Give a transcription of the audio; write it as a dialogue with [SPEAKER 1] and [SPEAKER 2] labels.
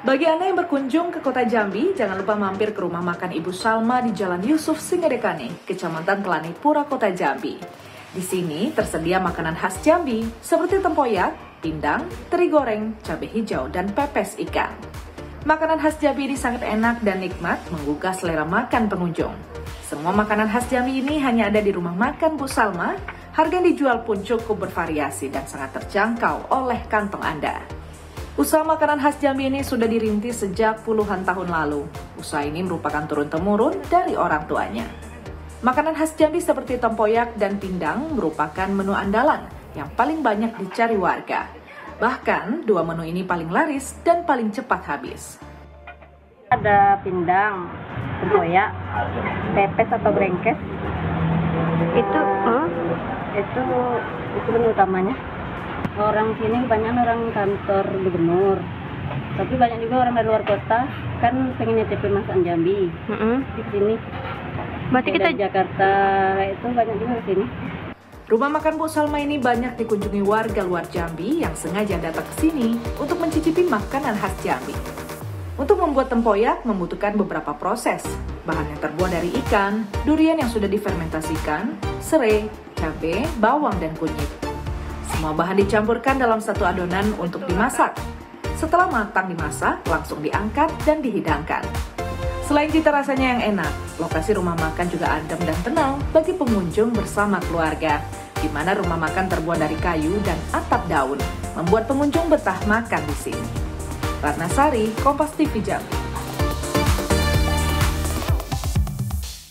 [SPEAKER 1] Bagi Anda yang berkunjung ke kota Jambi, jangan lupa mampir ke rumah makan Ibu Salma di Jalan Yusuf Singadekane, Kecamatan Kelani Pura, Kota Jambi. Di sini tersedia makanan khas Jambi seperti tempoyak, pindang, teri goreng, cabai hijau, dan pepes ikan. Makanan khas Jambi ini sangat enak dan nikmat, menggugah selera makan pengunjung. Semua makanan khas Jambi ini hanya ada di rumah makan Bu Salma. Harga dijual pun cukup bervariasi dan sangat terjangkau oleh kantong Anda. Usaha makanan khas Jambi ini sudah dirintis sejak puluhan tahun lalu. Usaha ini merupakan turun-temurun dari orang tuanya. Makanan khas Jambi seperti tempoyak dan pindang merupakan menu andalan yang paling banyak dicari warga. Bahkan, dua menu ini paling laris dan paling cepat habis.
[SPEAKER 2] Ada pindang, tempoyak, pepes atau brengkes. Itu, hmm, itu itu menu utamanya orang sini banyak orang kantor gubernur tapi banyak juga orang dari luar kota kan pengen nyetip masakan Jambi
[SPEAKER 3] Mm -hmm.
[SPEAKER 2] di sini
[SPEAKER 3] Berarti kita
[SPEAKER 2] dari Jakarta itu banyak juga di sini
[SPEAKER 1] Rumah makan Bu Salma ini banyak dikunjungi warga luar Jambi yang sengaja datang ke sini untuk mencicipi makanan khas Jambi. Untuk membuat tempoyak membutuhkan beberapa proses. Bahan yang terbuat dari ikan, durian yang sudah difermentasikan, serai, cabai, bawang, dan kunyit. Semua bahan dicampurkan dalam satu adonan untuk dimasak. Setelah matang dimasak, langsung diangkat dan dihidangkan. Selain cita rasanya yang enak, lokasi rumah makan juga adem dan tenang bagi pengunjung bersama keluarga, di mana rumah makan terbuat dari kayu dan atap daun, membuat pengunjung betah makan di sini. Ratna Sari, Kompas TV Jambi.